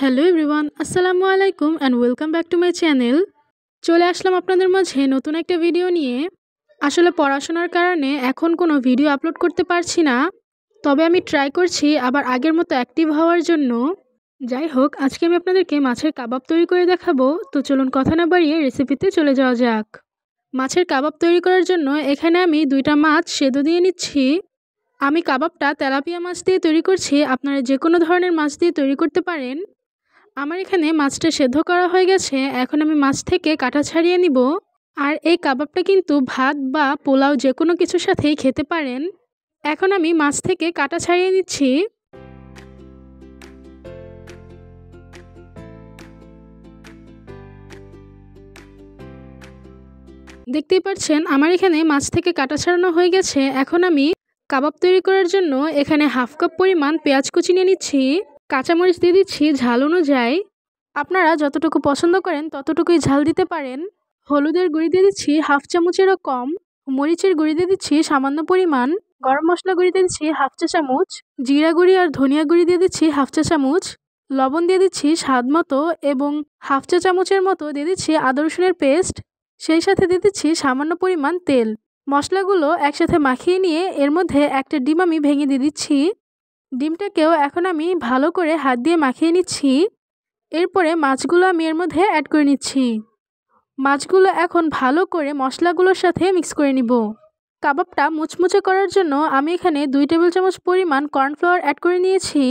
Hello everyone আসসালামু আলাইকুম and welcome back to my channel চলে আসলাম আপনাদের মাঝে নতুন একটা ভিডিও নিয়ে। আসলে পড়াশোনার কারণে এখন কোনো ভিডিও আপলোড করতে পারছি না। তবে আমি ট্রাই করছি আবার আগের মতো অ্যাক্টিভ হওয়ার জন্য। যাই হোক, আজকে আমি আপনাদেরকে মাছের কাবাব তৈরি করে দেখাবো। তো চলুন কথা না বাড়িয়ে রেসিপিতে চলে যাওয়া যাক। মাছের কাবাব তৈরি করার জন্য এখানে আমি দুইটা মাছ সেদ্ধ দিয়ে নিচ্ছি। আমি কাবাবটা তেলাপিয়া মাছ দিয়ে তৈরি করছি। আপনারা যে কোনো ধরনের মাছ দিয়ে তৈরি করতে পারেন। আমার এখানে মাছটা সেদ্ধ করা হয়ে গেছে, এখন আমি মাছ থেকে কাটা ছাড়িয়ে নিব। আর এই কাবাবটা কিন্তু ভাত বা পোলাও যে কোনো কিছুর সাথেই খেতে পারেন। এখন আমি মাছ থেকে কাটা ছাড়িয়ে নিচ্ছি। দেখতেই পাচ্ছেন, আমার এখানে মাছ থেকে কাটা ছাড়ানো হয়ে গেছে। এখন আমি কাবাব তৈরি করার জন্য এখানে হাফ কাপ পরিমাণ পেঁয়াজ কুচি নিয়ে নিচ্ছি। কাঁচামরিচ দিয়ে দিচ্ছি ঝাল অনুযায়ী আপনারা যতটুকু পছন্দ করেন ততটুকুই ঝাল দিতে পারেন। হলুদের গুঁড়ি দিয়ে দিচ্ছি হাফ চামচেরও কম। মরিচের গুঁড়ি দিয়ে দিচ্ছি সামান্য পরিমাণ। গরম মশলা গুঁড়ি দিয়ে দিচ্ছি হাফ চা চামচ। জিরা গুঁড়ি আর ধনিয়া গুঁড়ি দিয়ে দিচ্ছি হাফ চা চামচ। লবণ দিয়ে দিচ্ছি স্বাদ মতো এবং হাফ চা চামচের মতো দিয়ে দিচ্ছি আদা রসুনের পেস্ট। সেই সাথে দিয়ে দিচ্ছি সামান্য পরিমাণ তেল। মশলাগুলো একসাথে মাখিয়ে নিয়ে এর মধ্যে একটা ডিম আমি ভেঙে দিয়ে দিচ্ছি। ডিমটাকেও এখন আমি ভালো করে হাত দিয়ে মাখিয়ে নিচ্ছি। এরপরে মাছগুলো আমি এর মধ্যে অ্যাড করে নিচ্ছি। মাছগুলো এখন ভালো করে মশলাগুলোর সাথে মিক্স করে নিব। কাবাবটা মুচমুচে করার জন্য আমি এখানে দুই টেবিল চামচ পরিমাণ কর্নফ্লাওয়ার অ্যাড করে নিয়েছি।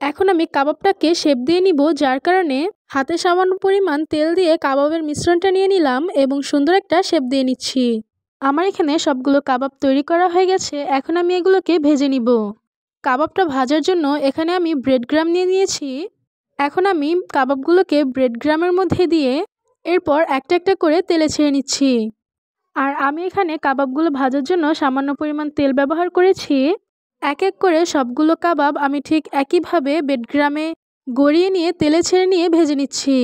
এখন আমি কাবাবটাকে শেপ দিয়ে নিব, যার কারণে হাতে সামান্য পরিমাণ তেল দিয়ে কাবাবের মিশ্রণটা নিয়ে নিলাম এবং সুন্দর একটা শেপ দিয়ে নিচ্ছি। আমার এখানে সবগুলো কাবাব তৈরি করা হয়ে গেছে, এখন আমি এগুলোকে ভেজে নিব। কাবাবটা ভাজার জন্য এখানে আমি ব্রেড গ্রাম নিয়ে নিয়েছি। এখন আমি কাবাবগুলোকে ব্রেড গ্রামের মধ্যে দিয়ে এরপর একটা একটা করে তেলে ছেড়ে নিচ্ছি। আর আমি এখানে কাবাবগুলো ভাজার জন্য সামান্য পরিমাণ তেল ব্যবহার করেছি। এক এক করে সবগুলো কাবাব আমি ঠিক একইভাবে বেডগ্রামে গড়িয়ে নিয়ে তেলে ছেড়ে নিয়ে ভেজে নিচ্ছি।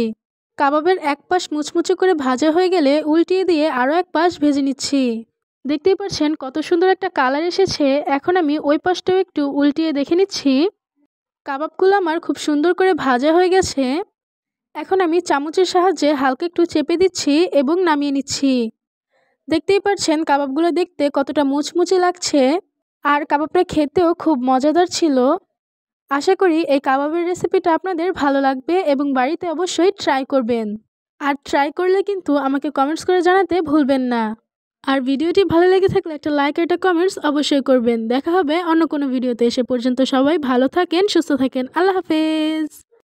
কাবাবের এক পাশ মুচমুচে করে ভাজা হয়ে গেলে উল্টিয়ে দিয়ে আরও এক পাশ ভেজে নিচ্ছি। দেখতেই পাচ্ছেন কত সুন্দর একটা কালার এসেছে। এখন আমি ওই পাশটাও একটু উল্টিয়ে দেখে নিচ্ছি। কাবাবগুলো আমার খুব সুন্দর করে ভাজা হয়ে গেছে। এখন আমি চামচের সাহায্যে হালকা একটু চেপে দিচ্ছি এবং নামিয়ে নিচ্ছি। দেখতেই পাচ্ছেন কাবাবগুলো দেখতে কতটা মুচমুচে লাগছে। আর কাবাবটা খেতেও খুব মজাদার ছিল। আশা করি এই কাবাবের রেসিপিটা আপনাদের ভালো লাগবে এবং বাড়িতে অবশ্যই ট্রাই করবেন। আর ট্রাই করলে কিন্তু আমাকে কমেন্টস করে জানাতে ভুলবেন না। আর ভিডিওটি ভালো লেগে থাকলে একটা লাইক একটা কমেন্টস অবশ্যই করবেন। দেখা হবে অন্য কোনো ভিডিওতে। এসে পর্যন্ত সবাই ভালো থাকেন, সুস্থ থাকেন। আল্লাহ হাফেজ।